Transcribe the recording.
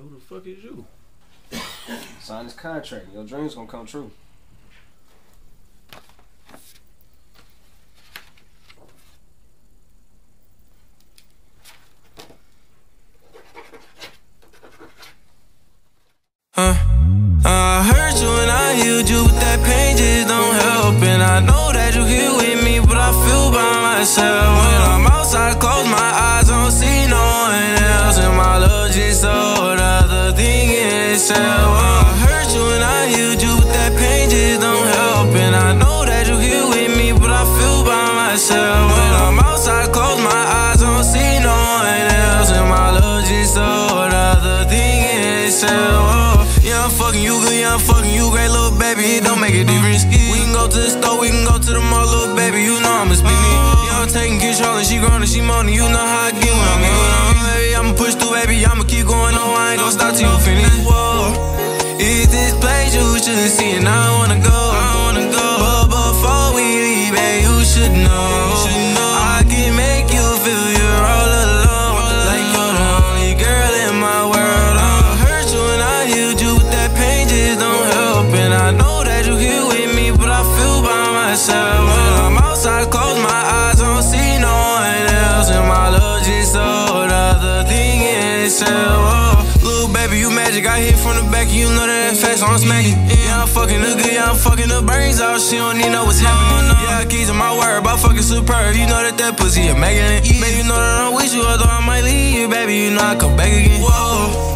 who the fuck is you? Sign this contract. Your dreams gonna come true. Uh, I hurt you and I healed you, but that pain just don't help. And I know that you here with me, but I feel by myself. When I'm outside, close my eyes, myself. When I'm outside, close my eyes, don't see no one else. And my love just sold out the thing in itself. Oh, yeah, I'm fucking you good, yeah, I'm fucking you great, little baby. It don't make a difference. We can go to the store, we can go to the mall, little baby. You know I'ma spend it. Yeah, I'm taking control and she growing and she moaning. You know how I get when I'm on. Baby, I'ma push through, baby. I'ma keep going. No, I ain't gon' stop till you finish. Whoa, is this place you should see and I wanna go. I know that you here with me, but I feel by myself. When I'm outside, close my eyes, don't see no one else. And my love just sold other thing in itself. Oh, little baby, you magic. I hit from the back, you know that fast, I'm smacking. Yeah, I'm fucking the good, yeah, I'm fucking the brains out. She don't need know what's happening. Oh, no Yeah, keys in my word, about fucking superb. You know that that pussy immaculate. Baby, you know that I'm with you, although I might leave you, baby. You know I come back again. Whoa.